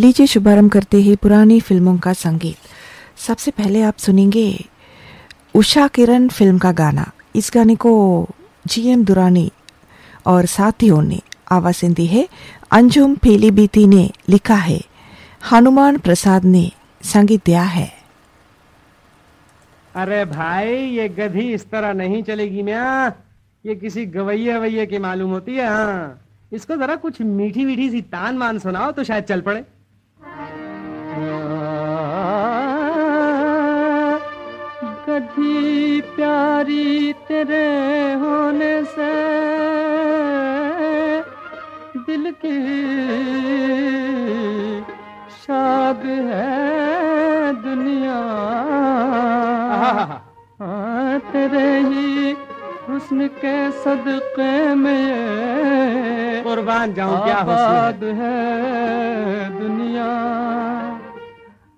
लीजिए शुभारंभ करते हैं पुरानी फ़िल्मों का संगीत। सबसे पहले आप सुनेंगे उषा किरण फ़िल्म का गाना। इस गाने को जी एम दुरानी और साथियों ने आवाज़ दी है। अंजुम पीलीबीती ने लिखा है। हनुमान प्रसाद ने संगीत दिया है। अरे भाई, ये गधी इस तरह नहीं चलेगी म्या। ये किसी गवैया वैया की मालूम होती है हाँ। इसको जरा कुछ मीठी मीठी सी तान मान सुनाओ तो शायद चल पड़े। गधी प्यारी तेरे होने से दिल की शाद है दुनिया। हाँ तेरे ही हुस्न के सदके में कुर्बान जाऊँ क्या आबाद है दुनिया।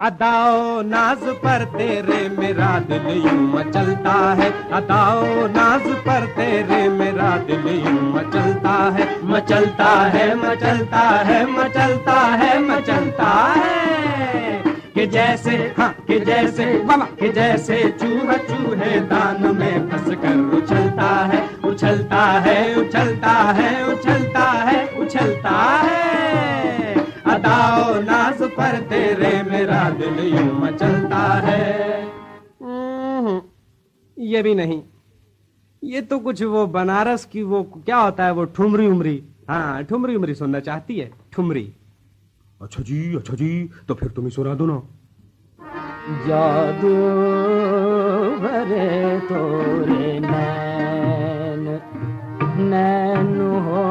अदाओ नाज पर तेरे मेरा दिल यूँ मचलता है। अदाओ नाज पर तेरे मेरा दिल यूँ मचलता है। मचलता है मचलता है मचलता है मचलता है। कि जैसे हाँ। कि जैसे मामा। कि जैसे चूहा चूहे दान में फंस कर उछलता है उछलता है उछलता है उछलता है उछलता है। अदाओ नाज पर तेरे मेरा दिल यूँ मचलता है। ये भी नहीं। ये तो कुछ वो बनारस की वो क्या होता है वो ठुमरी उमरी? हाँ ठुमरी उमरी सुनना चाहती है ठुमरी। अच्छा जी अच्छा जी तो फिर तुम ही सुना दो ना जादू भरे तोरे नैन नैन हो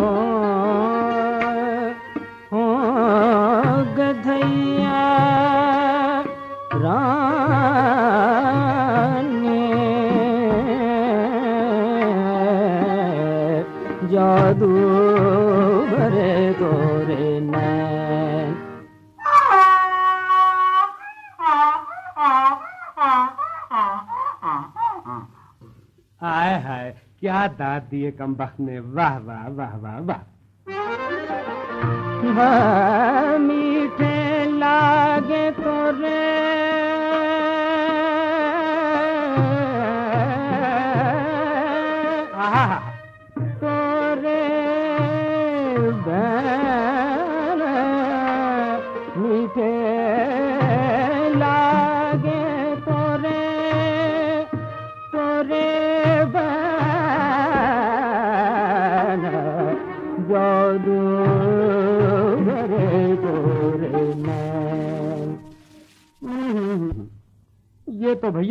दाद दिए कम ने वाह वाह वाह वाह वाह मीठे लागे आहा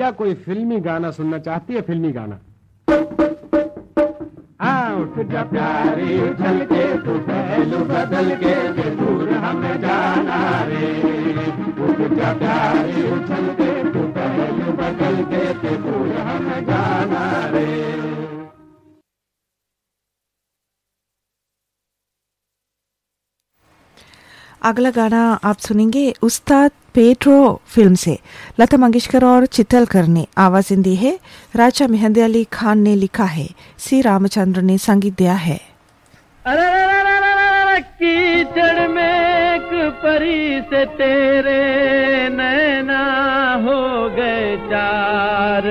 तो कोई फिल्मी गाना सुनना चाहती है फिल्मी गाना? अगला गाना आप सुनेंगे उस्ताद पेट्रो फ़िल्म से। लता मंगेशकर और चित्तलकर ने आवाज़ दी है। राजा मेहंदी अली खान ने लिखा है। सी रामचंद्र ने संगीत दिया है। कीचड़ में परी से तेरे नैना हो गए चार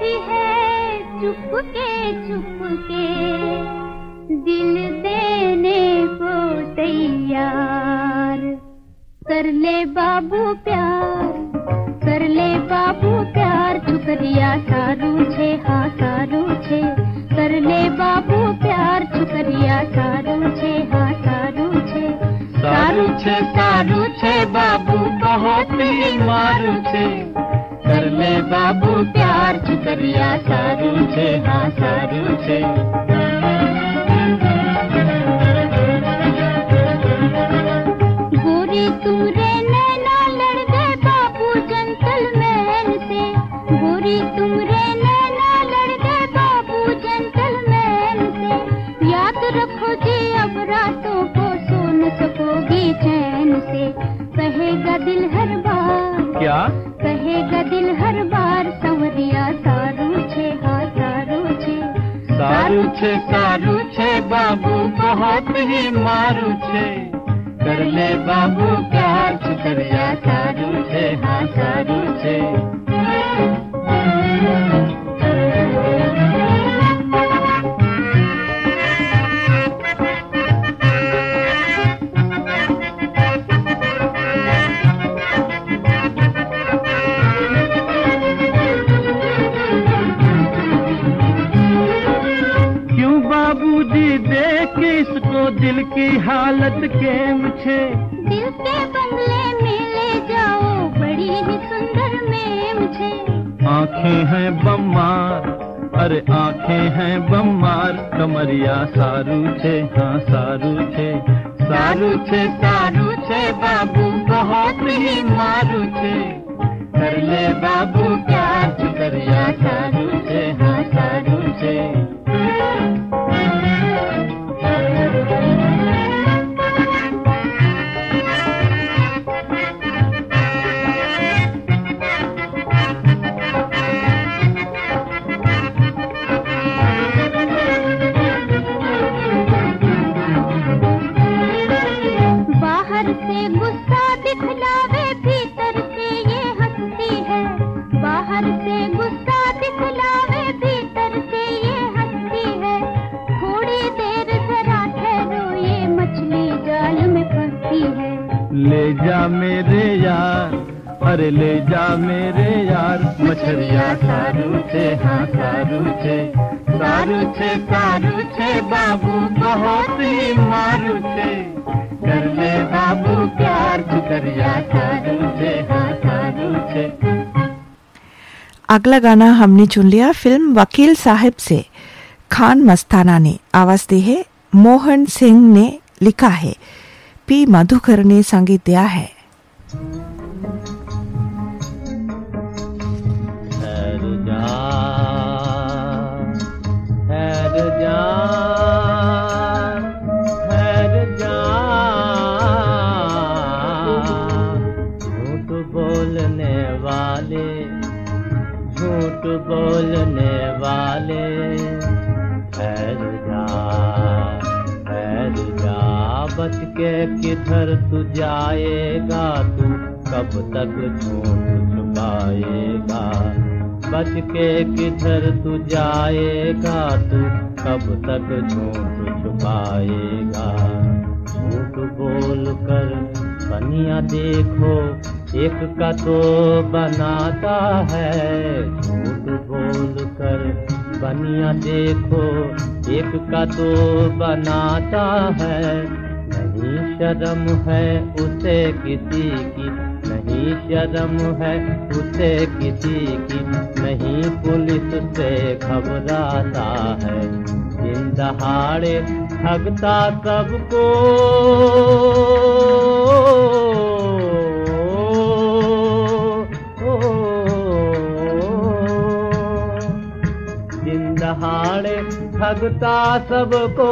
भी है चुपके दिल देने को तैयार कर ले बाबू प्यार, कर ले बाबू प्यार शुक्रिया सारू छे हाँ सारू छे। कर ले बाबू प्यार शुक्रिया सारू छे हाँ सारू छे। सारू छे सारू छे, बाबू बहुत मारू छे। कर ले बाबू प्यार शुक्रिया सारू छे हाँ सारू छे। गोरी तुमरे नैना लड़ गए बाबू जंटलमैन ले बाबू प्यार शुक्रिया सारू से हाँ सारू छे अगला गाना हमने चुन लिया फ़िल्म वकील साहब से। खान मस्ताना ने आवाज़ दी है। मोहन सिंह ने लिखा है। पी मधुकर ने संगीत दिया है। के किधर तू जाएगा तू, कब तक झूठ छुपाएगा? बच के किधर तू जाएगा तू, कब तक झूठ छुपाएगा? झूठ बोल कर बनिया देखो, एक का तो बनाता है। झूठ बोल कर बनिया देखो, एक का तो बनाता है। नहीं शर्म है उसे किसी की नहीं शर्म है उसे किसी की नहीं पुलिस से घबराता है दिन दहाड़े ठगता सबको दिन दहाड़े ठगता सबको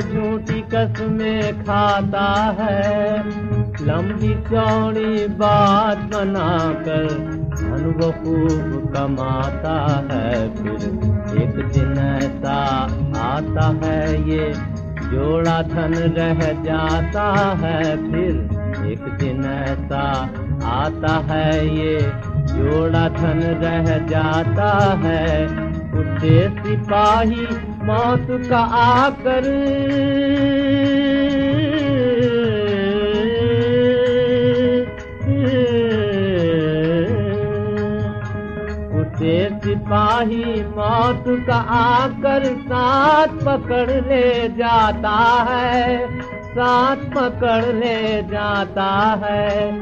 झूठी कसमें खाता है। लंबी चौड़ी बात बनाकर धन खूब कमाता है। फिर एक दिन ऐसा आता है, ये जोड़ा धन रह जाता है। फिर एक दिन ऐसा आता है, ये जोड़ा धन रह जाता है। उसे सिपाही मौत का आकर। उसे सिपाही मौत का आकर साथ पकड़ ले जाता है। साथ पकड़ ले जाता है।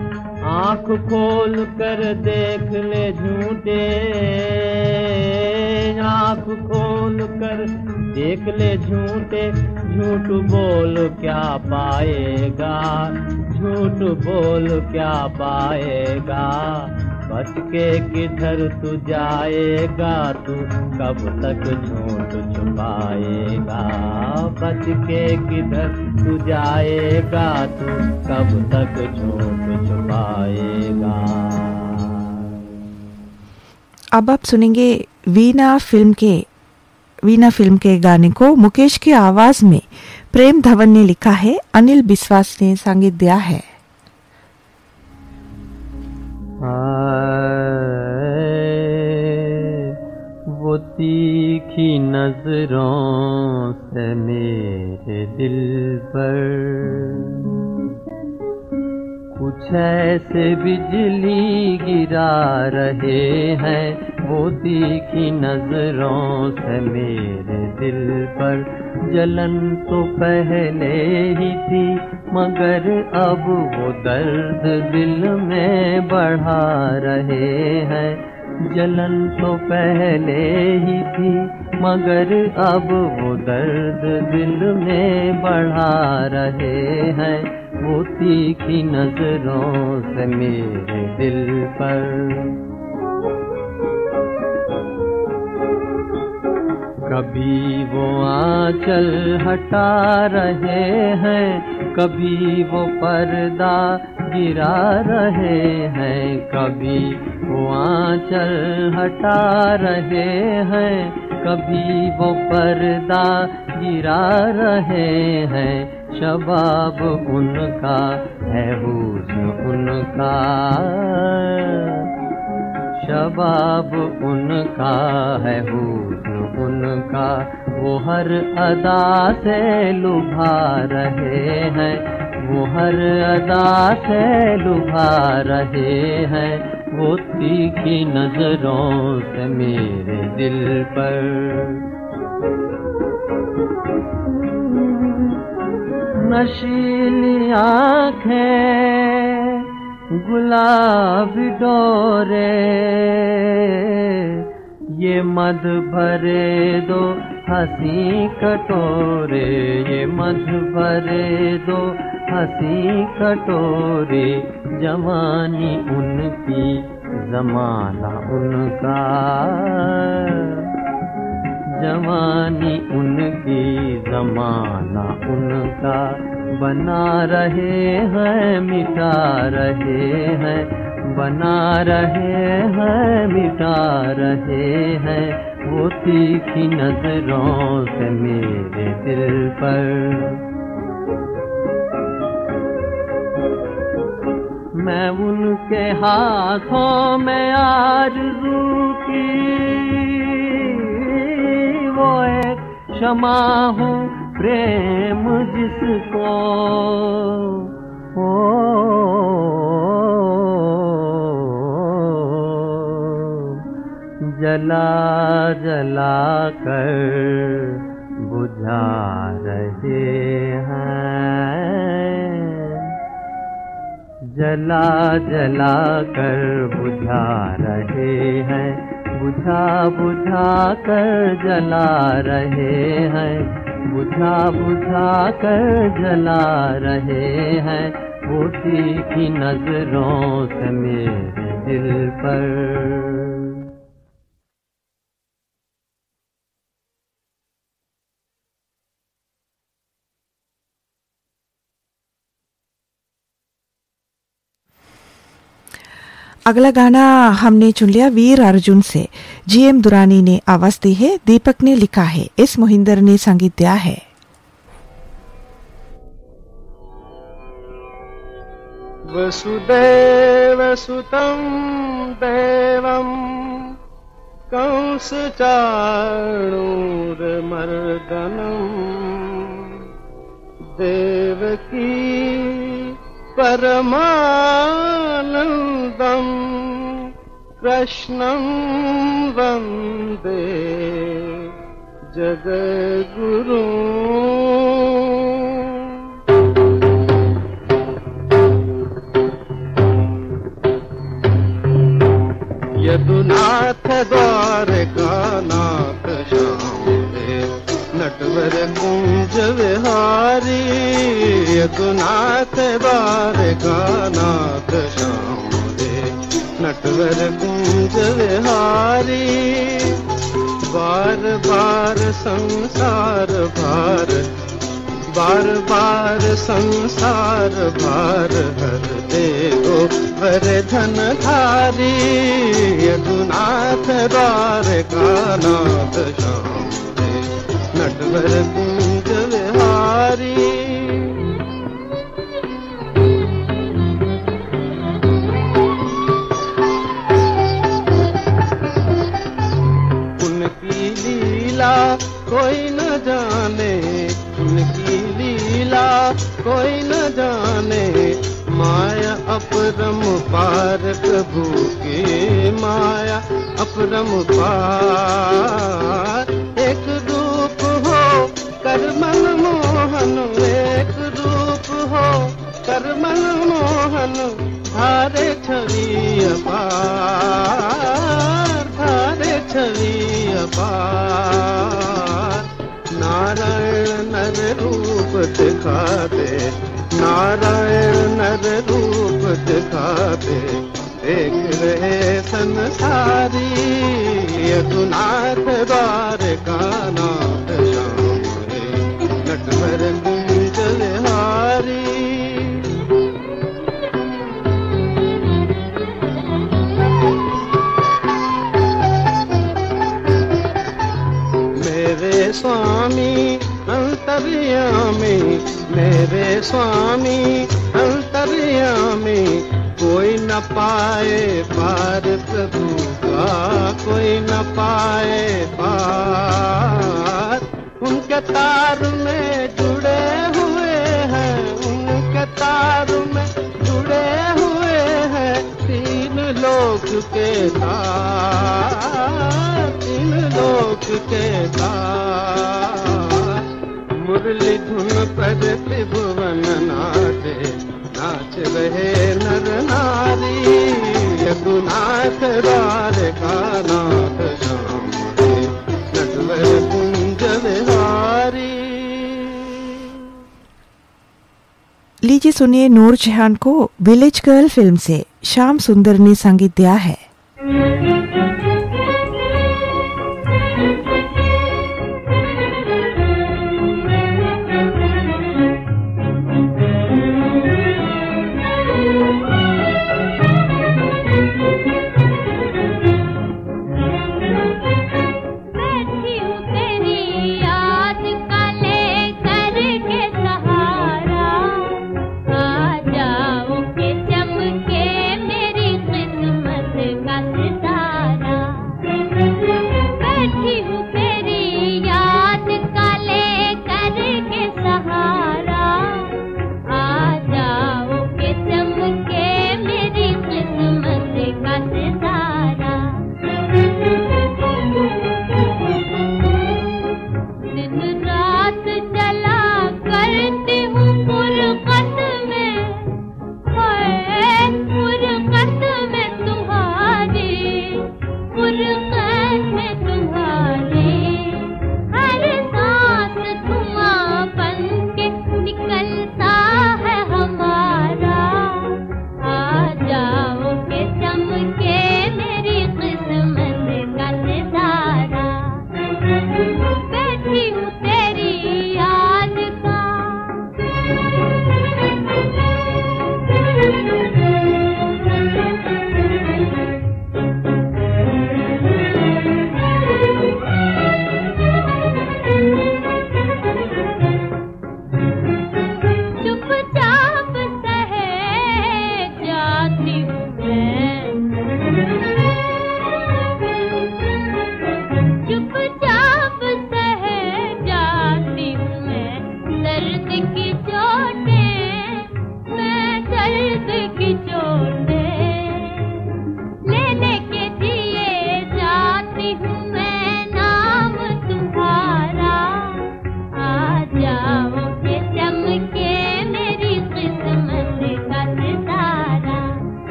आँख खोल कर देख ले झूठे। आँख खोल कर देख ले झूठे, झूठ बोल क्या पाएगा? झूठ बोल क्या पाएगा? बच के किधर तू जाएगा? तू कब तक झूठ छुपाएगा? बच के किधर तू जाएगा? तू कब तक झूठ छुपाएगा? अब आप सुनेंगे वीना फ़िल्म के वीणा फ़िल्म के गाने को मुकेश की आवाज़ में प्रेम धवन ने लिखा है, अनिल बिस्वास ने संगीत दिया है। वो तीखी नज़रों से मेरे दिल पर। कुछ ऐसे बिजली गिरा रहे हैं वो तीखी नज़रों से मेरे दिल पर जलन तो पहले ही थी, मगर अब वो दर्द दिल में बढ़ा रहे हैं। जलन तो पहले ही थी, मगर अब वो दर्द दिल में बढ़ा रहे हैं। वो तीखी नज़रों से मेरे दिल पर कभी वो आंचल हटा रहे हैं, कभी वो पर्दा गिरा रहे हैं, कभी वो आंचल हटा रहे हैं, कभी वो पर्दा गिरा रहे हैं। शबाब उनका है हुस्न उनका। शबाब उनका है हुस्न उनका वो हर अदा से लुभा रहे हैं। वो हर अदा से लुभा रहे हैं। वो तीखी नज़रों से मेरे दिल पर। नशीली आँखें, गुलाब डोरे ये मध भरे दो, हँसी कटोरे। ये मध भरे दो, हँसी कटोरे। जवानी उनकी, जमाना उनका। जवानी उनकी, जमाना उनका। बना रहे हैं, मिटा रहे हैं बना रहे हैं, मिटा रहे हैं, वो तीखी नज़रों से मेरे दिल पर। मैं उनके हाथों में आरज़ू की, वो एक क्षमा हूँ, प्रेम जिसको। ओ जला जला कर बुझा रहे हैं। जला जला कर बुझा रहे हैं। बुझा बुझा कर जला रहे हैं। बुझा बुझा कर जला रहे हैं। वो तीखी नज़रों से मेरे दिल पर। अगला गाना हमने चुन लिया वीर अर्जुन से। जीएम दुरानी ने आवाज़ दी है, दीपक ने लिखा है एस मोहिंदर ने संगीत दिया है। वसुदेव सुतं देवम् कंसचाणूरमर्दनम् देवकी परमानन्दम् कृष्णं वन्दे जगद्गुरु। यदुनाथ द्वारकानाथ श्याम नटवर कुंज विहारी। यदुनाथ द्वारकानाथ श्याम देव नटवर कुंज विहारी। बार बार संसार भार। बार बार संसार भार हर दे दो हर धन धारी। यदुनाथ द्वारका नाथ श्याम नटवर विहार उनकी लीला कोई न जाने, उनकी लीला कोई न जाने, माया अपरम पार प्रभु की माया अपरम पार। कर मन मोहन धारे छवि अपार धारे छवि अपार। नारायण नर रूप दिखाते, नारायण नर रूप दिखाते, देख रहे संसारी, यदुनाथ द्वार का नाथ स्वामी, अंतर्यामी, मेरे स्वामी, अंतर्यामी, कोई न पाए पार प्रभु का, कोई न पाए पार। उनके तार में जुड़े हुए हैं, उनके तार में जुड़े हुए हैं, तीन लोग के तार पर त्रिभुवन नाचे नाच रहे नर नारी, यदुनाथ द्वारका नाथ लीजिए सुनिए नूर जहान को विलेज गर्ल फ़िल्म से श्याम सुंदर ने संगीत दिया है।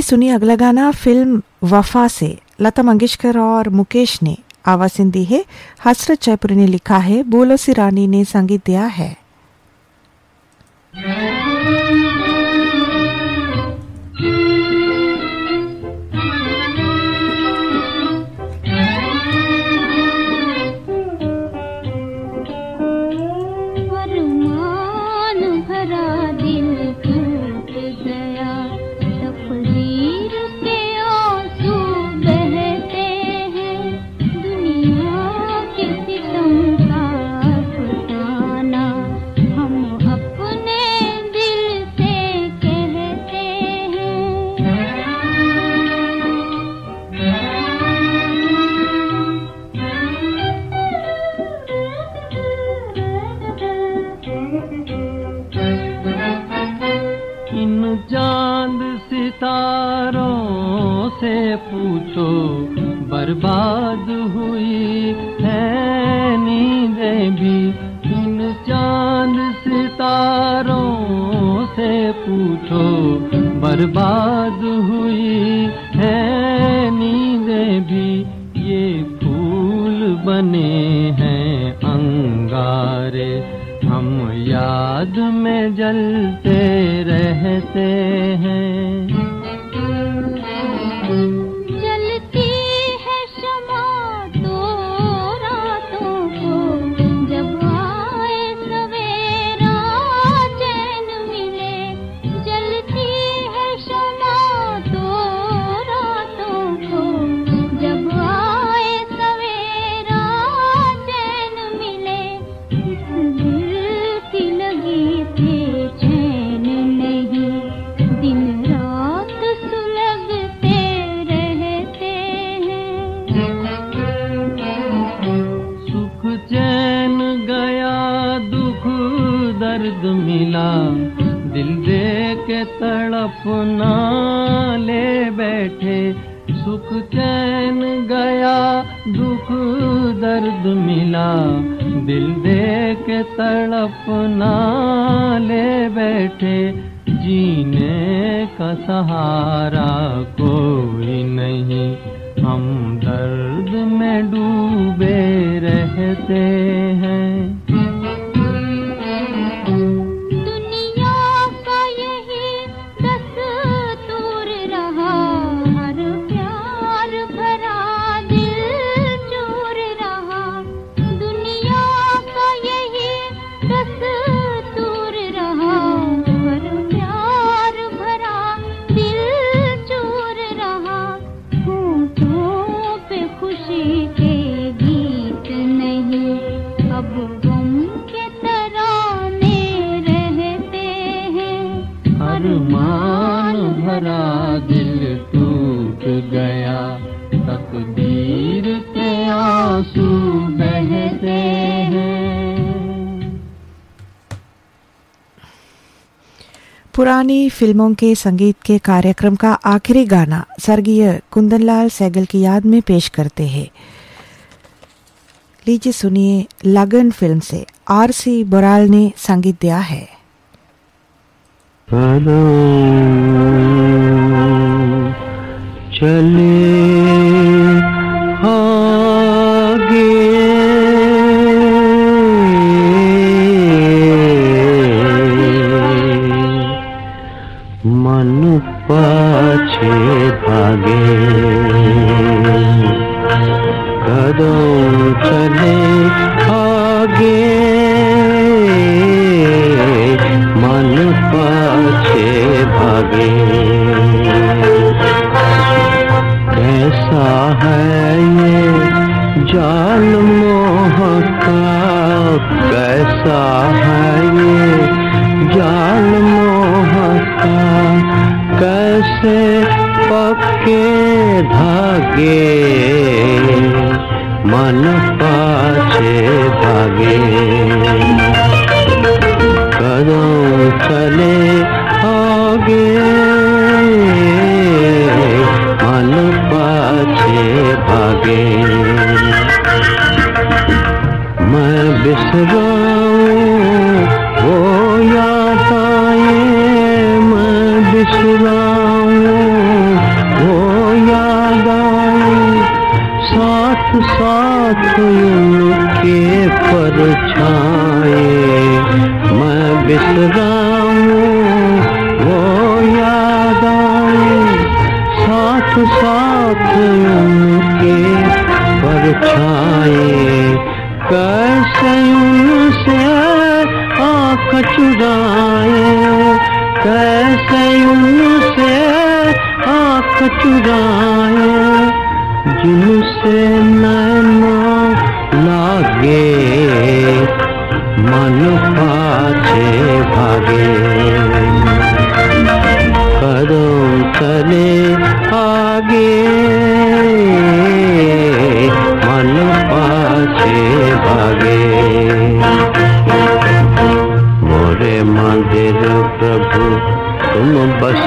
लीजिए सुनिए अगला गाना, फ़िल्म वफा से। लता मंगेशकर और मुकेश ने आवाज़ दी है। हसरत जयपुरी ने लिखा है, बोलो सी रानी ने संगीत दिया है। अंगारे हम याद में जलते रहते हैं। तड़पना ले बैठे, सुख चैन गया, दुख दर्द मिला। दिल दे के तड़पना ले बैठे, जीने का सहारा कोई नहीं। हम दर्द में डूबे रहते हैं। अरमान भरा दिल टूट गया। तकदीर के आँसू बहते हैं। पुरानी फ़िल्मों के संगीत के कार्यक्रम का आखिरी गाना स्वर्गीय कुंदनलाल सैगल की याद में पेश करते हैं। लीजिए सुनिए लगन फ़िल्म से। आर सी बोराल ने संगीत दिया है। चले आगे। मन पाछे भागे। कदम चले आगे। मन पाछे भागे। कैसा है ये जाल मोह का कैसा है ये जाल मोह का कैसे पक्के धागे मन पाछे भागे। कदम चले आगे मन पाछे भागे। मैं बिसराऊं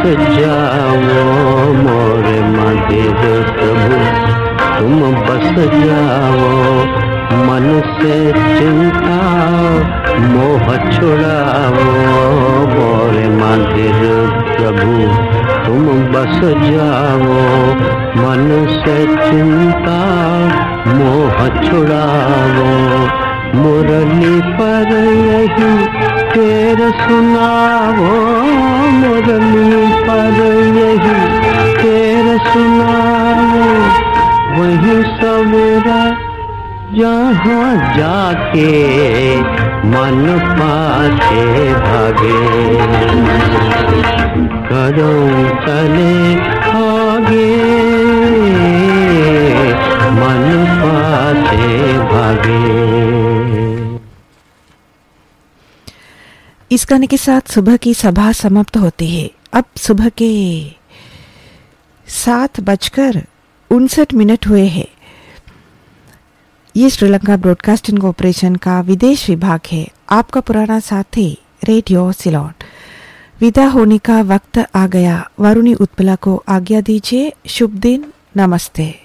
जाओ मोर मंदिर प्रभु तुम बस जाओ, मन से चिंता मोह छुड़ाओ मोर मंदिर प्रभु तुम बस जाओ, मन से चिंता मोह छुड़ाओ। मुरली पर यही तेर सुनाओ मुरली पर यही। तेर सुनाओ वही सवेरा जहाँ जाके मन पाछे भागे। करो चले आगे, मन पाछे भागे। इस गाने के साथ सुबह की सभा समाप्त होती है। अब सुबह के सात बजकर उनसठ मिनट हुए हैं। ये श्रीलंका ब्रॉडकास्टिंग कॉरपोरेशन का विदेश विभाग है। आपका पुराना साथी, रेडियो सिलोन। विदा होने का वक्त आ गया। वरुणी उत्पला को आज्ञा दीजिए। शुभ दिन। नमस्ते।